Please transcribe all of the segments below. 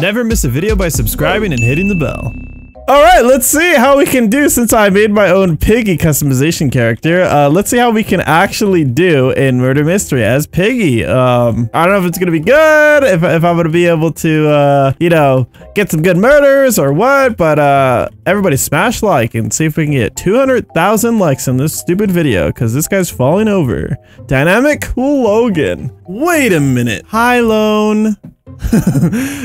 Never miss a video by subscribing and hitting the bell. All right, let's see how we can do since I made my own Piggy customization character. Uh, let's see how we can actually do in Murder Mystery as Piggy. Um, I don't know if it's going to be good, if, if I'm going to be able to, uh, you know, get some good murders or what, but uh, everybody smash like and see if we can get 200,000 likes on this stupid video because this guy's falling over. Dynamic Cool Logan. Wait a minute. Hi, Lone.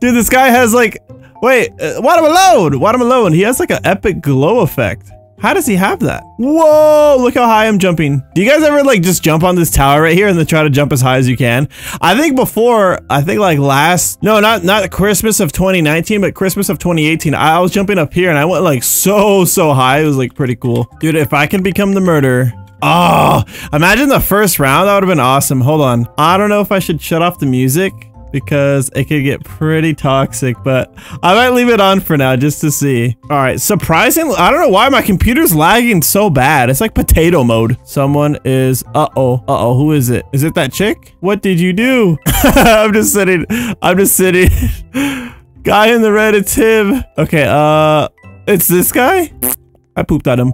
Dude, this guy has like Wait, uh, Watermelon! Watermelon, he has like an epic glow effect. How does he have that? Whoa, look how high I'm jumping. Do you guys ever like just jump on this tower right here and then try to jump as high as you can? I think before, I think like last, no, not, not Christmas of 2019, but Christmas of 2018, I was jumping up here and I went like so, so high. It was like pretty cool. Dude, if I can become the murderer, Oh, imagine the first round. That would have been awesome. Hold on. I don't know if I should shut off the music because it could get pretty toxic, but I might leave it on for now just to see. All right, surprisingly, I don't know why my computer's lagging so bad. It's like potato mode. Someone is, uh-oh, uh-oh, who is it? Is it that chick? What did you do? I'm just sitting, I'm just sitting. guy in the red, it's him. Okay, uh, it's this guy? I pooped at him.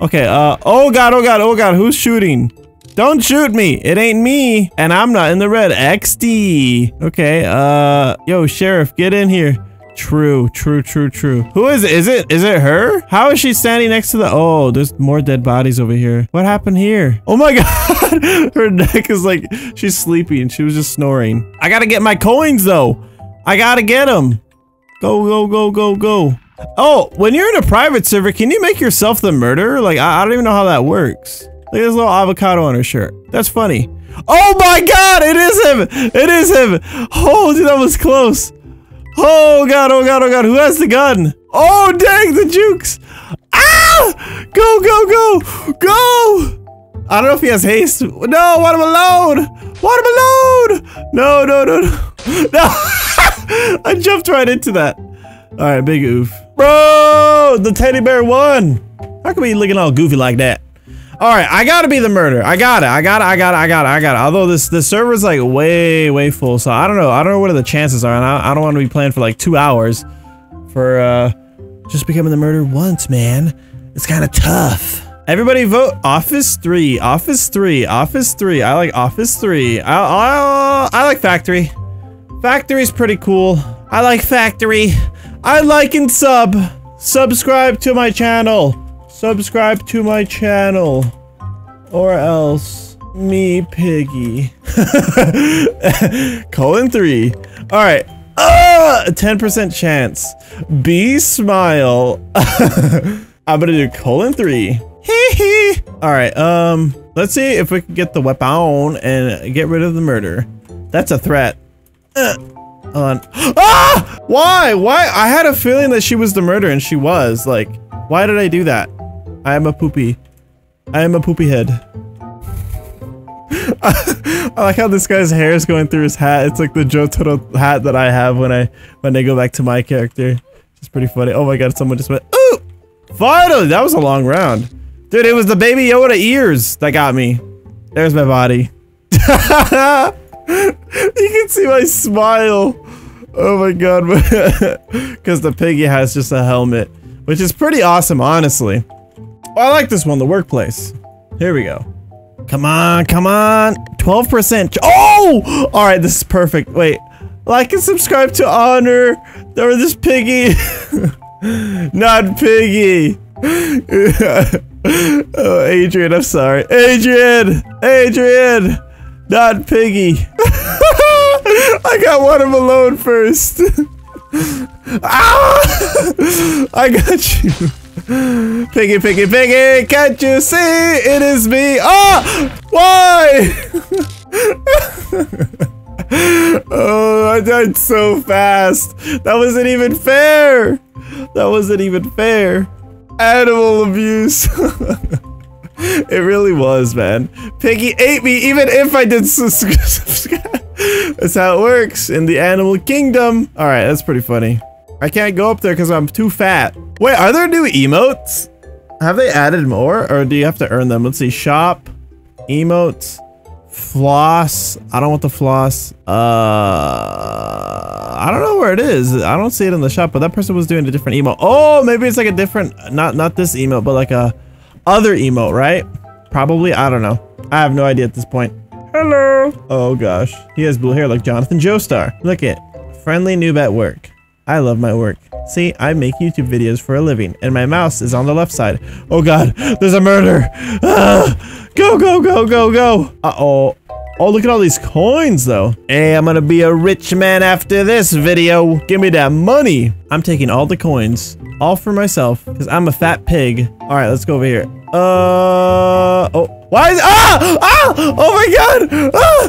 Okay, uh, oh god, oh god, oh god, who's shooting? Don't shoot me. It ain't me. And I'm not in the red. XD. Okay. Uh, yo, sheriff, get in here. True, true, true, true. Who is it? Is it, is it her? How is she standing next to the, oh, there's more dead bodies over here. What happened here? Oh my God. her neck is like, she's sleeping. She was just snoring. I gotta get my coins though. I gotta get them. Go, go, go, go, go. Oh, when you're in a private server, can you make yourself the murderer? Like, I, I don't even know how that works. Look at this little avocado on her shirt. That's funny. Oh my god, it is him! It is him! Oh, dude, that was close. Oh god, oh god, oh god, who has the gun? Oh, dang, the jukes! Ah! Go, go, go! Go! I don't know if he has haste. No, watermelon! Watermelon! No, no, no, no. No! I jumped right into that. Alright, big oof. Bro! The teddy bear won! How come he looking all goofy like that? All right, I gotta be the murderer. I got it. I got it. I got it. I got it. I got it. Although this the server's like way way full, so I don't know. I don't know what the chances are, and I, I don't want to be playing for like two hours for uh just becoming the murderer once, man. It's kind of tough. Everybody vote Office 3, Office 3, Office 3. I like Office 3. I, I, I like Factory. Factory's pretty cool. I like Factory. I like and sub. Subscribe to my channel. Subscribe to my channel. Or else me piggy. Colon 3. Alright. Uh, 10% chance. B smile. I'm gonna do colon 3. Hee hee. Alright, um, let's see if we can get the weapon and get rid of the murder. That's a threat. Uh, on. Ah! Why? Why? I had a feeling that she was the murderer and she was. Like, why did I do that? I am a poopy. I am a poopy head. I like how this guy's hair is going through his hat. It's like the Jotaro hat that I have when I when I go back to my character. It's pretty funny. Oh my god, someone just went, ooh! Finally! That was a long round. Dude, it was the Baby Yoda ears that got me. There's my body. you can see my smile. Oh my god. Because the piggy has just a helmet. Which is pretty awesome, honestly. Oh, I like this one, the workplace. Here we go. Come on, come on. 12%. Oh! All right, this is perfect. Wait. Like and subscribe to Honor. Was this piggy. Not piggy. oh, Adrian, I'm sorry. Adrian! Adrian! Not piggy. I got one of them alone first. ah! I got you. Piggy, piggy, piggy, can't you see it is me? Ah! Why? oh, I died so fast. That wasn't even fair. That wasn't even fair. Animal abuse. it really was, man. Piggy ate me even if I did subscribe. That's how it works in the animal kingdom. All right, that's pretty funny. I can't go up there because I'm too fat. Wait, are there new emotes? Have they added more or do you have to earn them? Let's see. Shop, emotes, Floss. I don't want the floss. Uh, I don't know where it is. I don't see it in the shop, but that person was doing a different email. Oh, maybe it's like a different, not not this email, but like a other emote, right? Probably. I don't know. I have no idea at this point. Hello. Oh gosh, he has blue hair like Jonathan Joestar. Look it, friendly noob at work. I love my work. See, I make YouTube videos for a living, and my mouse is on the left side. Oh god, there's a murder! Ah, go, go, go, go, go! Uh-oh. Oh, look at all these coins, though. Hey, I'm gonna be a rich man after this video. Give me that money. I'm taking all the coins, all for myself, because I'm a fat pig. All right, let's go over here. Uh, oh, why is, ah, ah, oh my god, ah!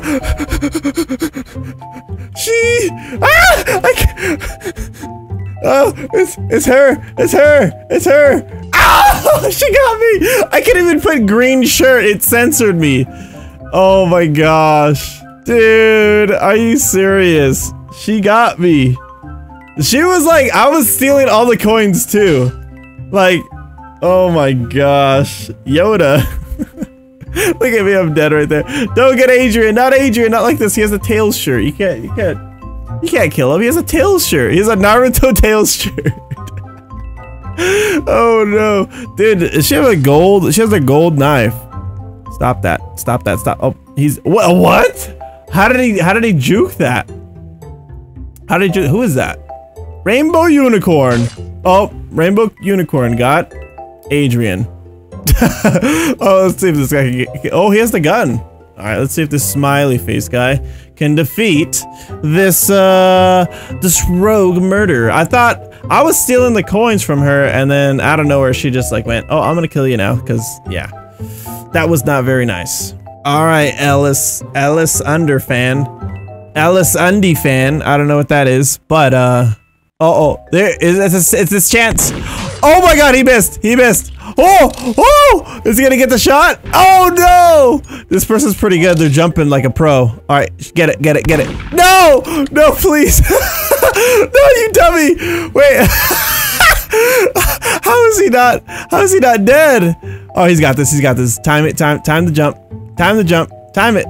She, ah, I can't. Oh, it's it's her. It's her. It's her. Oh, she got me. I can't even put green shirt. It censored me. Oh my gosh. Dude, are you serious? She got me. She was like, I was stealing all the coins too. Like, oh my gosh. Yoda. Look at me, I'm dead right there. Don't get Adrian, not Adrian, not like this. He has a tail shirt. You can't, you can't you can't kill him. He has a tail shirt. He has a Naruto tail shirt. oh no. Dude, she has a gold. She has a gold knife. Stop that. Stop that. Stop. Oh, he's what what? How did he how did he juke that? How did you who is that? Rainbow Unicorn. Oh, Rainbow Unicorn got Adrian. oh, let's see if this guy can get. Oh, he has the gun. All right, let's see if this smiley face guy can defeat this, uh, this rogue murderer. I thought I was stealing the coins from her and then out of nowhere she just like went, oh, I'm gonna kill you now. Cause yeah, that was not very nice. All right, Ellis, Ellis Under fan, Ellis Undy fan. I don't know what that is, but, uh, oh, oh, there is, it's, it's this chance. Oh my God, he missed, he missed. Oh, oh, is he gonna get the shot? Oh no! This person's pretty good. They're jumping like a pro. All right, get it, get it, get it. No, no, please. no, you dummy. Wait. how is he not, how is he not dead? Oh, he's got this, he's got this. Time it, time, time to jump. Time to jump, time it.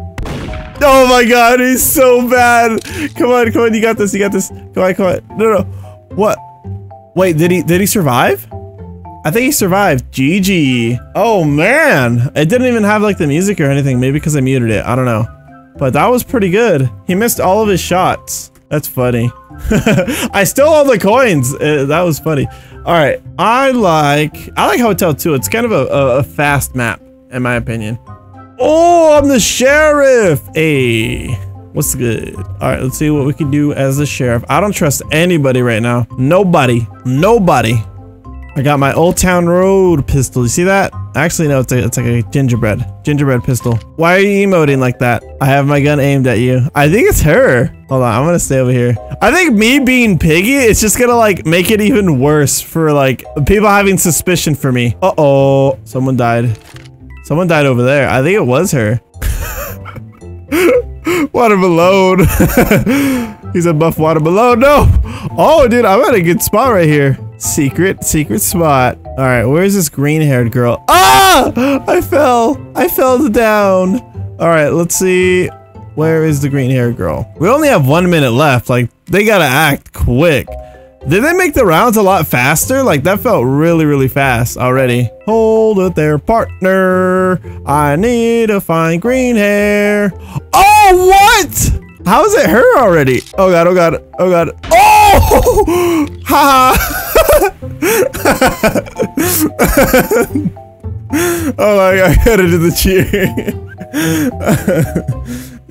Oh my god, he's so bad. Come on, come on, you got this, you got this. Come on, come on. No, no. What? Wait, did he, did he survive? I think he survived. GG. Oh man. It didn't even have like the music or anything. Maybe because I muted it. I don't know. But that was pretty good. He missed all of his shots. That's funny. I stole all the coins. Uh, that was funny. All right. I like, I like Hotel 2. It's kind of a, a, a fast map in my opinion. Oh, I'm the sheriff. Hey. What's good? All right, let's see what we can do as the sheriff. I don't trust anybody right now. Nobody. Nobody. I got my Old Town Road pistol. You see that? Actually, no, it's, a, it's like a gingerbread. Gingerbread pistol. Why are you emoting like that? I have my gun aimed at you. I think it's her. Hold on, I'm gonna stay over here. I think me being Piggy, it's just gonna like make it even worse for like people having suspicion for me. Uh-oh, someone died. Someone died over there. I think it was her. watermelon. He's a buff watermelon. No. Oh, dude, I'm at a good spot right here. Secret, secret spot. All right, where's this green-haired girl? Ah! I fell. I fell down. All right, let's see. Where is the green-haired girl? We only have one minute left. Like, they gotta act quick. Did they make the rounds a lot faster? Like, that felt really, really fast already. Hold it there, partner. I need to find green hair. Oh, what? How is it her already? Oh god, oh god, oh god. Oh! Ha oh my god, I gotta do the cheer.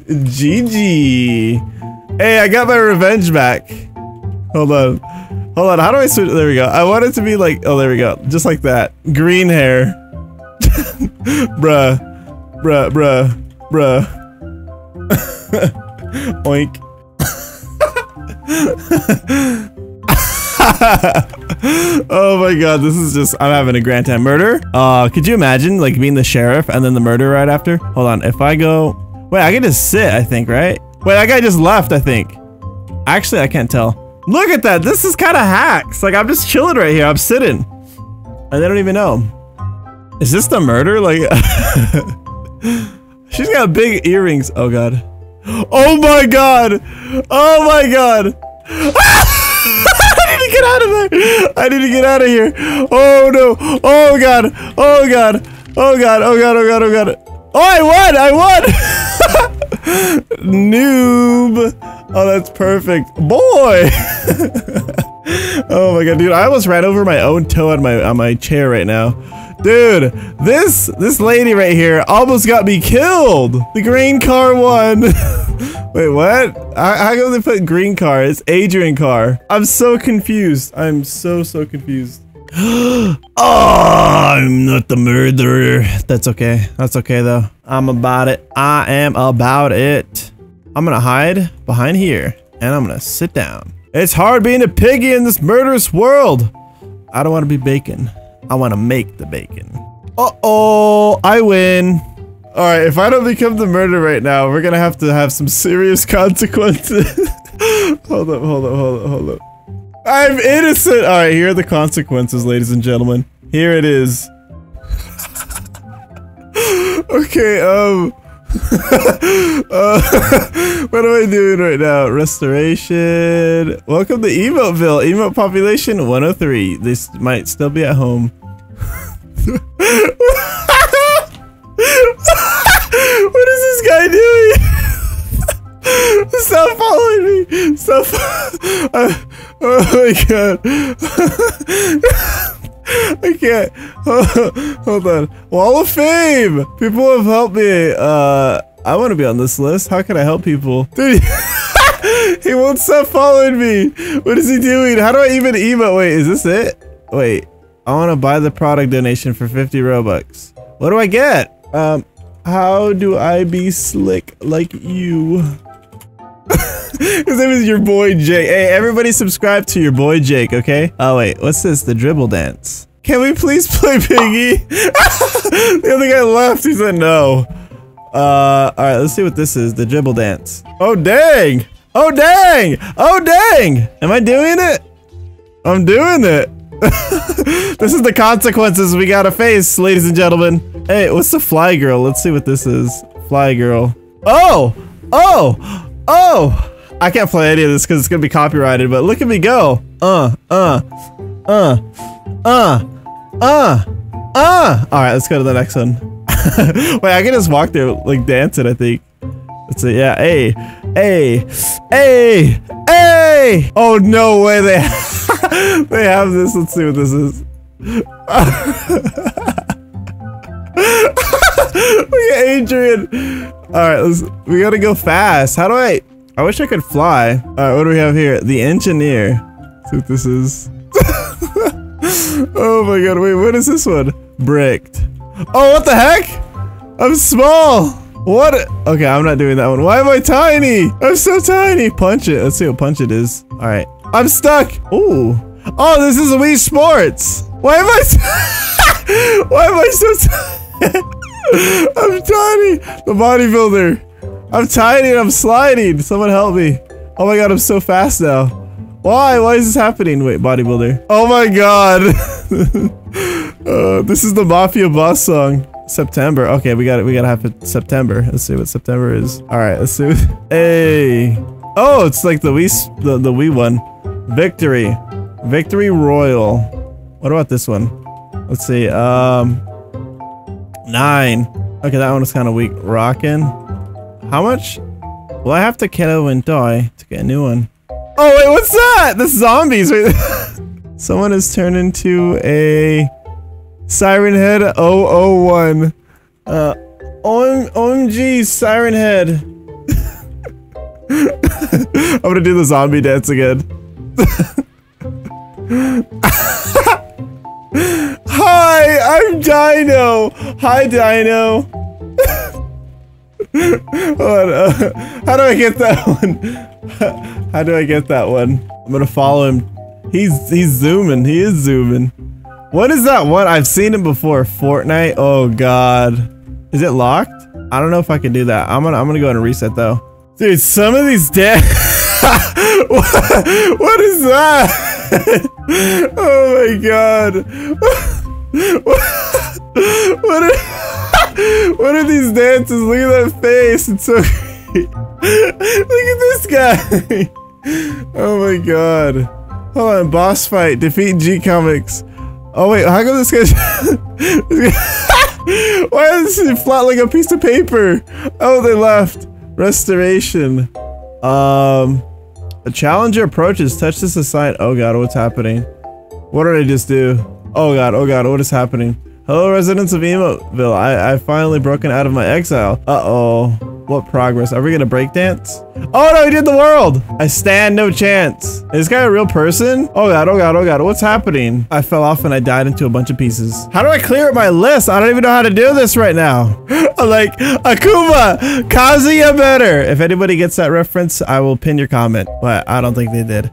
GG. Hey, I got my revenge back. Hold on. Hold on, how do I switch? There we go. I want it to be like, oh, there we go. Just like that. Green hair. bruh. Bruh, bruh, bruh. Oink. oh my god, this is just, I'm having a grand time. Murder? Uh, could you imagine, like, being the sheriff and then the murder right after? Hold on, if I go... Wait, I can just sit, I think, right? Wait, that guy just left, I think. Actually, I can't tell. Look at that, this is kind of hacks. Like, I'm just chilling right here, I'm sitting. And they don't even know. Is this the murder? Like... She's got big earrings. Oh god. Oh my god. Oh my god. I need to get out of there. I need to get out of here. Oh no. Oh god. Oh god. Oh god. Oh god. Oh god. Oh god. Oh, I won. I won. Noob. Oh, that's perfect. Boy. oh my god, dude. I almost ran over my own toe on my on my chair right now. Dude, this this lady right here almost got me killed. The green car won. Wait, what? How, how come they put green car? It's Adrian car. I'm so confused. I'm so, so confused. Oh, I'm not the murderer. That's okay. That's okay, though. I'm about it. I am about it. I'm gonna hide behind here, and I'm gonna sit down. It's hard being a piggy in this murderous world. I don't want to be bacon. I want to make the bacon. Uh-oh, I win. All right, if I don't become the murderer right now, we're gonna have to have some serious consequences. hold up, hold up, hold up, hold up. I'm innocent. All right, here are the consequences, ladies and gentlemen. Here it is. okay, um. uh, what am I doing right now? Restoration. Welcome to Emoteville. Emote population 103. This might still be at home. what is this guy doing? Stop following me! Stop! Uh, oh my god! I can't. hold on. Wall of Fame. People have helped me. Uh, I want to be on this list. How can I help people? Dude, he won't stop following me. What is he doing? How do I even emote? Wait, is this it? Wait, I want to buy the product donation for 50 Robux. What do I get? Um, how do I be slick like you? His name is your boy Jake. Hey, everybody subscribe to your boy Jake, okay? Oh, wait. What's this? The dribble dance. Can we please play Piggy? the other guy left. He said no. Uh, all right. Let's see what this is. The dribble dance. Oh, dang. Oh, dang. Oh, dang. Am I doing it? I'm doing it. this is the consequences we gotta face, ladies and gentlemen. Hey, what's the fly girl? Let's see what this is. Fly girl. Oh! Oh! Oh! I can't play any of this because it's gonna be copyrighted, but look at me go. Uh, uh, uh, uh, uh, uh. Alright, let's go to the next one. Wait, I can just walk there, like, dancing, I think. Let's see, yeah, hey, hey, hey, hey! Oh, no way, they they have this. Let's see what this is. Look at Adrian. All right, let's. We gotta go fast. How do I? I wish I could fly. All right, what do we have here? The engineer. Let's what this is. oh my god! Wait, what is this one? Bricked. Oh, what the heck? I'm small. What? Okay, I'm not doing that one. Why am I tiny? I'm so tiny. Punch it. Let's see what punch it is. All right. I'm stuck. Ooh. Oh, this is Wii Sports. Why am I? Why am I so? I'm tiny. The bodybuilder. I'm tiny I'm sliding. Someone help me. Oh my god, I'm so fast now. Why? Why is this happening? Wait, bodybuilder. Oh my god. uh, this is the Mafia Boss song. September. Okay, we got it. We gotta have it September. Let's see what September is. All right, let's see. hey. Oh, it's like the Wii, the the Wii one. Victory. Victory Royale. What about this one? Let's see. Um, nine. Okay, that one is kind of weak. Rockin'. How much? Well, I have to kill and die to get a new one. Oh, wait, what's that? The zombies. Someone has turned into a Siren Head 001. Uh, OM OMG, Siren Head. I'm gonna do the zombie dance again. Hi, I'm Dino. Hi, Dino. How do I get that one? How do I get that one? I'm gonna follow him. He's he's zooming. He is zooming. What is that one? I've seen him before. Fortnite. Oh God. Is it locked? I don't know if I can do that. I'm gonna I'm gonna go and reset though. Dude, some of these dead. Oh, what, what is that? oh my god. what, what what are these dances? Look at that face. It's so. Look at this guy. oh my god. Hold on, boss fight. Defeat G Comics. Oh wait, how come this guy's Why is he flat like a piece of paper? Oh, they left. Restoration. Um a challenger approaches. Touch this aside. Oh god, what's happening? What did I just do? Oh god, oh god, what is happening? Hello, residents of Emoteville. I I finally broken out of my exile. Uh-oh. What progress? Are we gonna break dance? Oh no, he did the world! I stand no chance. Is this guy a real person? Oh god, oh god, oh god, what's happening? I fell off and I died into a bunch of pieces. How do I clear up my list? I don't even know how to do this right now. I'm like, Akuma, Kazuya better. If anybody gets that reference, I will pin your comment, but I don't think they did.